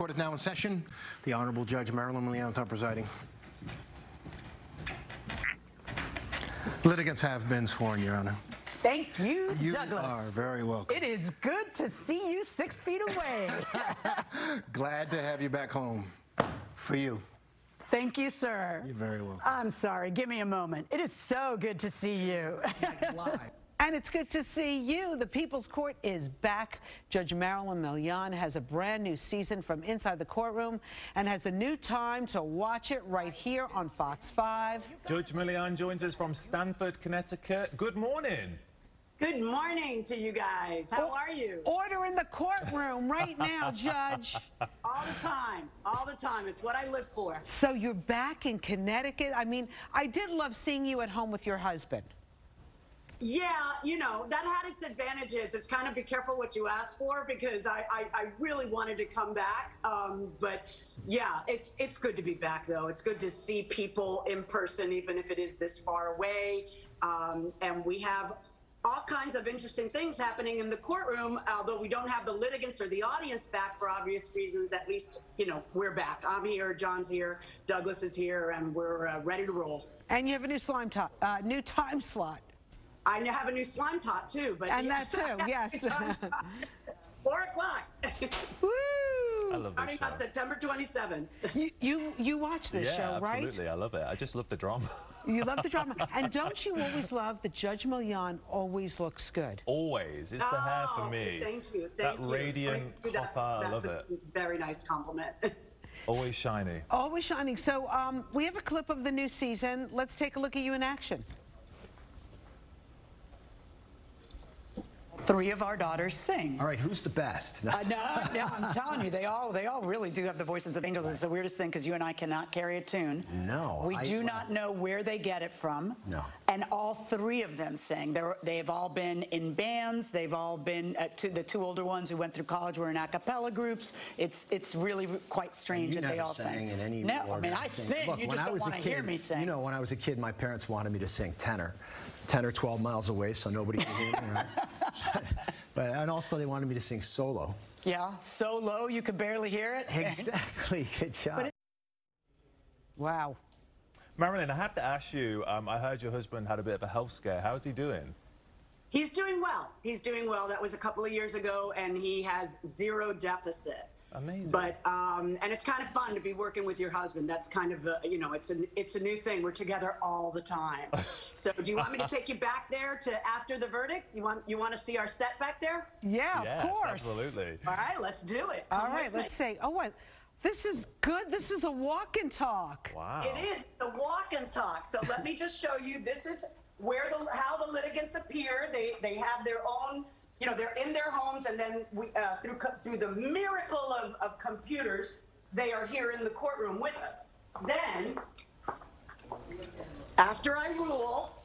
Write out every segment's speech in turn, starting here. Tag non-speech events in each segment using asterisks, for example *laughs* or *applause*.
Court is now in session. The Honorable Judge Marilyn Milian presiding. Litigants have been sworn, Your Honor. Thank you, You Douglas. You are very welcome. It is good to see you six feet away. *laughs* Glad to have you back home. For you. Thank you, sir. You're very welcome. I'm sorry. Give me a moment. It is so good to see you. *laughs* And it's good to see you. The People's Court is back. Judge Marilyn Milian has a brand new season from inside the courtroom and has a new time to watch it right here on Fox 5. Judge Milian joins us from Stamford, Connecticut. Good morning. Good morning to you guys. How are you? Order in the courtroom right now, Judge. *laughs* All the time. All the time. It's what I live for. So you're back in Connecticut. I mean, I did love seeing you at home with your husband. Yeah, you know, that had its advantages. It's kind of be careful what you ask for because I, I, I really wanted to come back. Um, but yeah, it's it's good to be back though. It's good to see people in person, even if it is this far away. Um, and we have all kinds of interesting things happening in the courtroom, although we don't have the litigants or the audience back for obvious reasons. At least, you know, we're back. I'm here, John's here, Douglas is here, and we're uh, ready to roll. And you have a new slime uh, new time slot. I have a new slime tot too, but And yes, that too, *laughs* yes. *laughs* Four o'clock. *laughs* Woo! I love Starting this on show. September 27th. You, you, you watch this Yeah, show, right? absolutely. I love it. I just love the drama. You love the drama. and don't you always love that Judge Milian always looks good? Always. It's the hair for Oh, me. Thank you. Thank you. that you. radiant That's, copper. I that's love a it. very nice compliment. Always shiny. Always shining. So um, we have a clip of the new season. Let's take a look at you in action. Three of our daughters sing. All right, who's the best? Uh, no, no, I'm *laughs* telling you, they all they all really do have the voices of angels. It's the weirdest thing because you and I cannot carry a tune. No, we I- do not know where they get it from. No. and all three of them sing. They're, they've all been in bands. They've all been uh, two, the two older ones who went through college were in a cappella groups. It's it's really quite strange that they all sang sing. in any no, I mean I sing. Look, you just don't want to hear me sing. You know, when I was a kid, my parents wanted me to sing tenor, 10 or 12 miles away, so nobody could hear me. right? *laughs* *laughs* but and also they wanted me to sing solo. yeah, so low you could barely hear it. *laughs* Exactly. Good job. Wow. Marilyn, I have to ask you. Um, I heard your husband had a bit of a health scare. How's he doing? He's doing well. He's doing well. That was a couple of years ago, and he has zero deficit. Amazing. But um, and it's kind of fun to be working with your husband. That's kind of a, you know, it's a it's a new thing. We're together all the time. *laughs* so do you want me to take you back there to after the verdict? You want you want to see our set back there? Yeah, yes, of course. absolutely. All right, let's do it. All Come right, with me. let's say. Oh, what? This is good. This is a walk and talk. Wow. It is the walk and talk. So let me just show you. This is where the how the litigants appear. They they have their own. You know, they're in their homes, and then we, uh, through through the miracle of, of computers, they are here in the courtroom with us. Then, after I rule,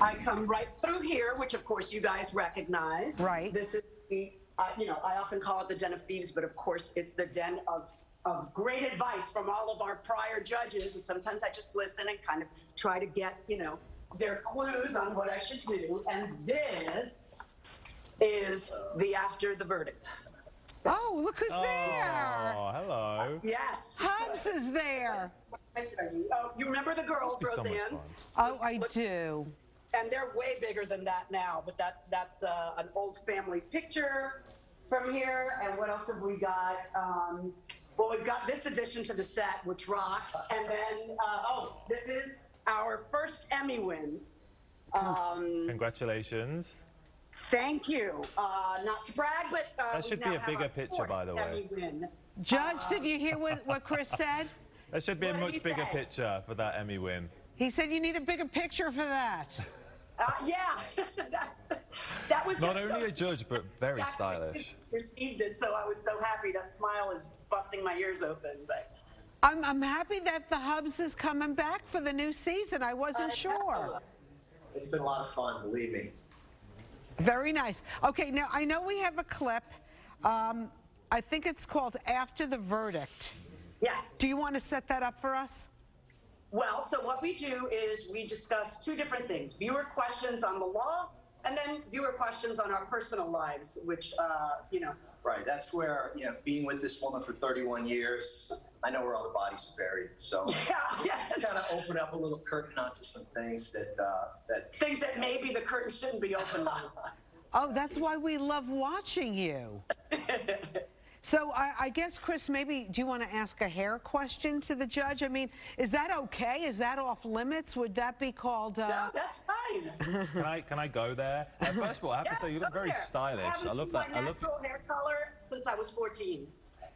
I come right through here, which of course you guys recognize. Right. This is the, uh, you know, I often call it the den of thieves, but of course it's the den of, of great advice from all of our prior judges. And sometimes I just listen and kind of try to get, you know, their clues on what I should do. And this is the after the verdict. Oh, look who's there. Oh, hello. Yes. Hubs is there. Oh, you remember the girls, Must be so Rosanna? Oh, I do. and they're way bigger than that now. But that that's uh, an old family picture from here. And what else have we got? Um, well, we've got this addition to the set, which rocks. And then uh, oh, this is our first Emmy win. Um, Congratulations. thank you. Uh, not to brag, but uh, That should be a bigger picture, by the way. Emmy win. Judge, did you hear what, what Chris *laughs* said? That should be a What did much bigger say? picture for that Emmy win. He said you need a bigger picture for that. Uh, yeah, *laughs* that's that was Not just only so a judge, but very *laughs* stylish. Received it, so I was so happy. That smile is busting my ears open. But I'm, I'm happy that the Hubs is coming back for the new season. I wasn't sure. It's been a lot of fun, believe me. Very nice. Okay, now I know we have a clip. Um, I think it's called After the Verdict. yes. Do you want to set that up for us? Well, so what we do is we discuss two different things: viewer questions on the law, and then viewer questions on our personal lives, which uh, you know right. That's where, you know, being with this woman for 31 years, I know where all the bodies are buried. So *laughs* Yeah, yeah. kind of open up a little curtain onto some things that, uh, that Things that maybe the curtain shouldn't be open on. *laughs* Oh, that's why we love watching you. *laughs* So I, I guess, Chris, maybe do you want to ask a hair question to the judge? I mean, is that okay? Is that off limits? Would that be called? Uh, No, that's fine. *laughs* Can I can I go there? Uh, *laughs* first of all, I have Yes, to say you look very there. stylish. I, I haven't love that. My I love. natural hair color since I was 14.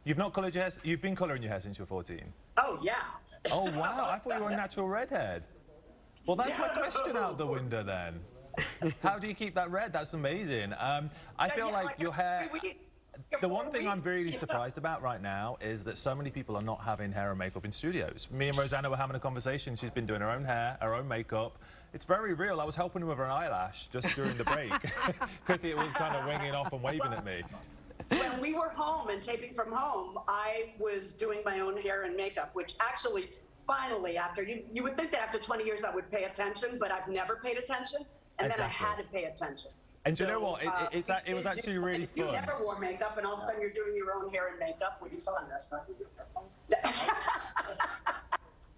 You've not coloured your hair. You've been colouring your hair since you were 14. Oh yeah. Oh wow! I thought you were a natural redhead. Well, that's my question out the window then. How do you keep that red? That's amazing. Um, I feel Yeah, like your hair. The one thing I'm really *laughs* surprised about right now is that so many people are not having hair and makeup in studios. Me and Rosanna were having a conversation. She's been doing her own hair, her own makeup. It's very real. I was helping her with her eyelash just during the break *laughs* because it was kind of winging off and waving at me. when we were home and taping from home, I was doing my own hair and makeup, which actually, finally, after you, you would think that after 20 years I would pay attention, but I've never paid attention, and then I had to pay attention. And do you know what? It- it- it's a- it was you- actually really fun. You never wore makeup, and all of a sudden you're doing your own hair and makeup, which is fun. That's not *laughs*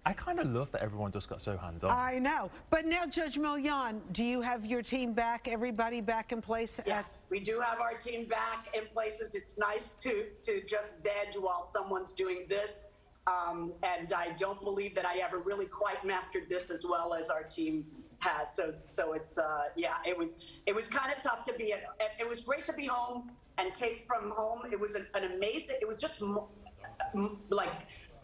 I kind of love that everyone just got so hands on. I know. But now, Judge Milian, do you have your team back, everybody back in place? at- Yes, we do have our team back in places. It's nice to to just veg while someone's doing this. Um, and I don't believe that I ever really quite mastered this as well as our team has. So so it's uh, yeah, it was it was kind of tough to be at. It was great to be home and take from home. It was an, an amazing. It was just like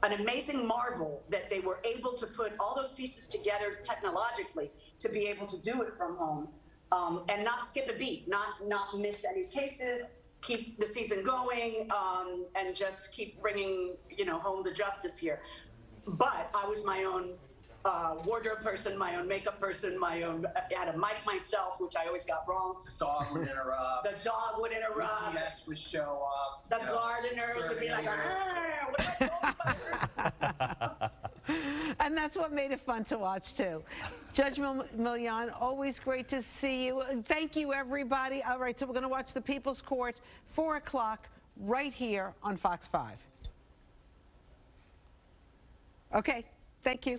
an amazing marvel that they were able to put all those pieces together technologically to be able to do it from home um, and not skip a beat, not not miss any cases, keep the season going, um, and just keep bringing you know home the justice here. But I was my own uh, wardrobe person, my own makeup person, my own. I had a mic myself, which I always got wrong. dog would interrupt. *laughs* The dog would interrupt. UPS would show up. The you know, gardeners would be like, "Ah, what am I talking about?" *laughs* And that's what made it fun to watch, too. Judge Mil- Milian, always great to see you. Thank you, everybody. All right, so we're going to watch the People's Court, 4 o'clock, right here on Fox 5. Okay, thank you.